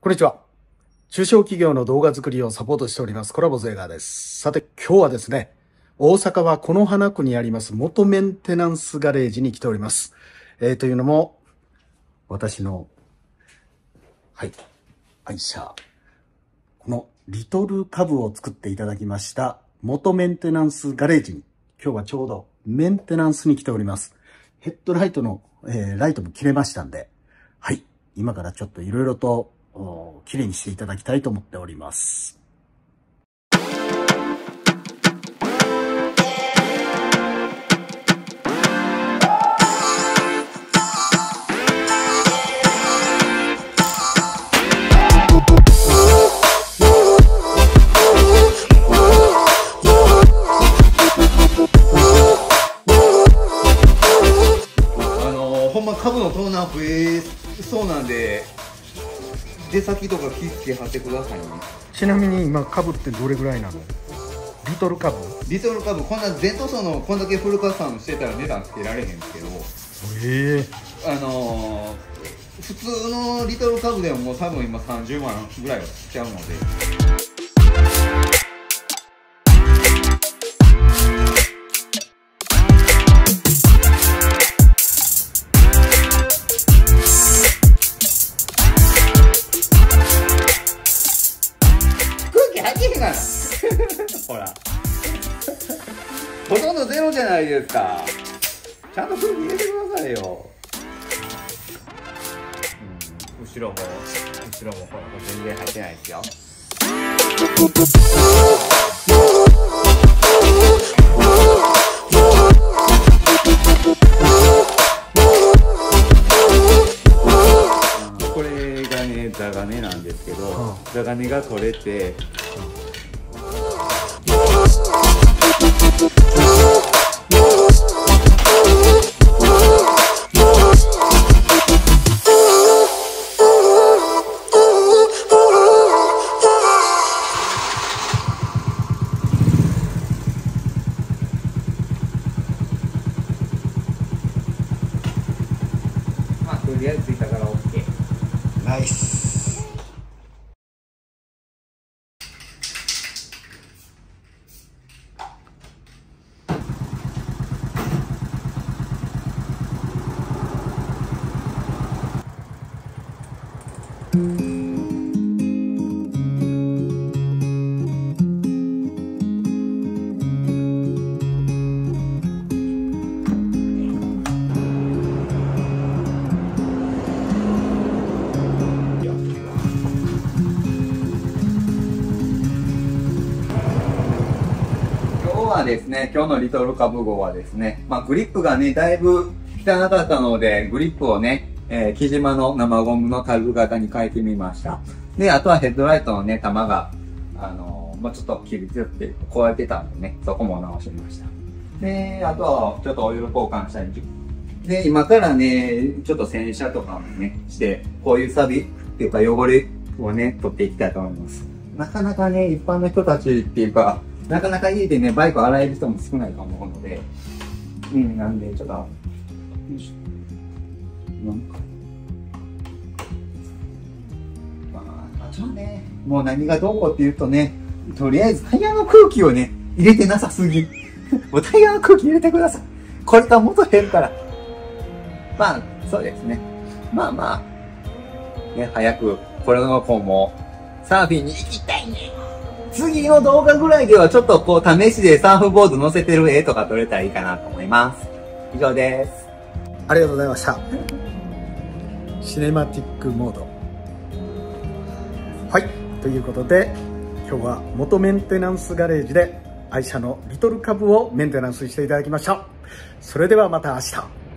こんにちは。中小企業の動画作りをサポートしておりますコラボゼーガーです。さて今日はですね、大阪は此花区にあります元メンテナンスガレージに来ております。えー、というのも、私の、はい、愛車、このリトルカブを作っていただきました元メンテナンスガレージに、今日はちょうどメンテナンスに来ております。ヘッドライトの、えーライトも切れましたんで、はい、今からちょっといろいろと、お綺麗にしていただきたいと思っております。あのほんま株の盗難増えそうなんで出先とか気付けはってくださいね。ちなみに今株ってどれぐらいなの？リトル株？リトル株。こんな全塗装のこんだけフルカスタムしてたら値段つけられへんけど。ええ。あのー普通のリトル株でももう多分今30万ぐらいはしちゃうので ほら。ほとんどゼロじゃないですか。ちゃんと空気入れてくださいよ。うん。後ろも後ろもほら全然入ってないですよ。これがね座金なんですけど座金が取れてまはですね、今日のリトルカブ号はですね、まあグリップがね、だいぶ汚かったので、グリップをね、えー、木島の生ゴムのタグ型に変えてみました。で、あとはヘッドライトのね、玉が、あのーまあちょっと切れてって、壊れてたんでね、そこも直しました。で、あとはちょっとオイル交換したりで、今からね、ちょっと洗車とかもね、して、こういうサビっていうか汚れをね、取っていきたいと思います。なかなかね、一般の人たちっていうか、なかなか家でね、バイク洗える人も少ないと思うので、うん、なんで、ちょっと、よいしょなんか、まあ、あとはね、もう何がどうこうって言うとね、とりあえずタイヤの空気をね、入れてなさすぎ。もうタイヤの空気入れてください。これとは元へんから。まあ、そうですね。まあまあ、ね、早く、これの子も、サーフィンに行きたいね。次の動画ぐらいではちょっとこう試しでサーフボード乗せてる絵とか撮れたらいいかなと思います。以上です。ありがとうございましたシネマティックモード。はい。ということで今日は元メンテナンスガレージで愛車のリトルカブをメンテナンスしていただきましたそれではまた明日。